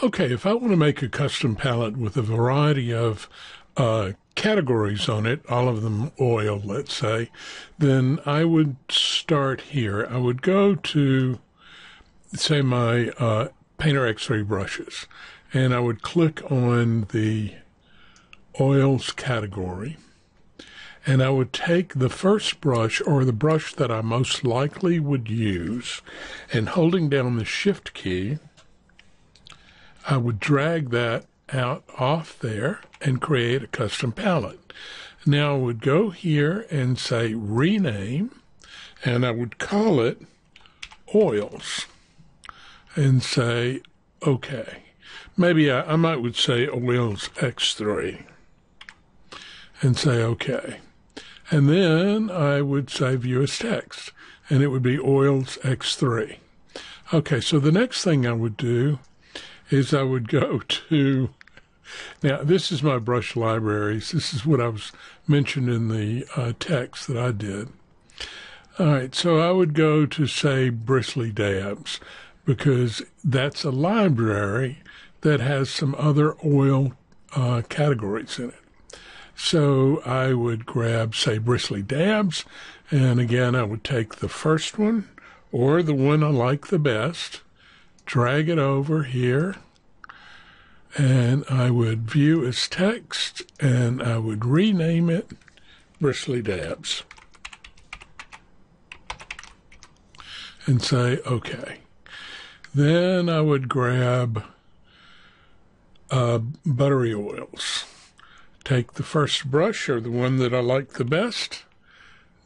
Okay, if I want to make a custom palette with a variety of uh, categories on it, all of them oil, let's say, then I would start here. I would go to, say, my uh, Painter X3 brushes, and I would click on the oils category. And I would take the first brush or the brush that I most likely would use, and holding down the Shift key, I would drag that out off there and create a custom palette. Now I would go here and say rename, and I would call it oils and say okay. Maybe I, I might would say oils X3 and say okay. And then I would say view as text and it would be oils X3. Okay, so the next thing I would do is I would go to now, this is my brush libraries. This is what I was mentioned in the uh, text that I did. All right, so I would go to say bristly dabs because that's a library that has some other oil uh, categories in it. So I would grab, say, bristly dabs, and again, I would take the first one or the one I like the best, drag it over here, and I would view as text and I would rename it Bristly Dabs and say OK. Then I would grab uh, buttery oils. Take the first brush or the one that I like the best,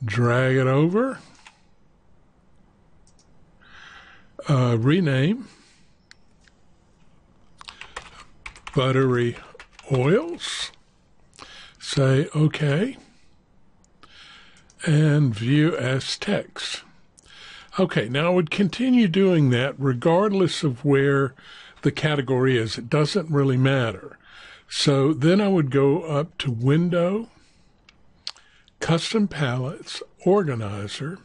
drag it over, uh, rename buttery oils. Say OK. And view as text. Okay, now I would continue doing that regardless of where the category is. It doesn't really matter. So then I would go up to Window, Custom Palettes, Organizer,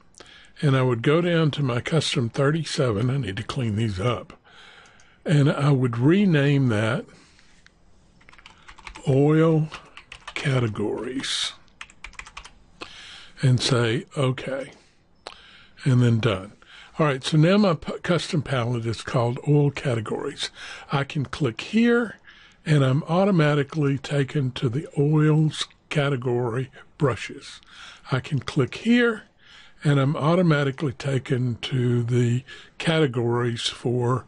and I would go down to my Custom 37. I need to clean these up. And I would rename that oil categories and say, okay, and then done. All right, so now my custom palette is called oil categories. I can click here and I'm automatically taken to the oils category brushes. I can click here and I'm automatically taken to the categories for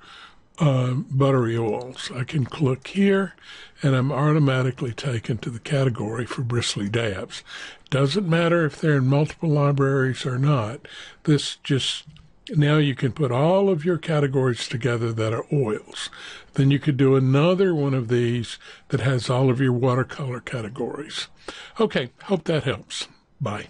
uh, buttery oils. I can click here and I'm automatically taken to the category for bristly dabs. Doesn't matter if they're in multiple libraries or not. This just now you can put all of your categories together that are oils. Then you could do another one of these that has all of your watercolor categories. Okay, hope that helps. Bye.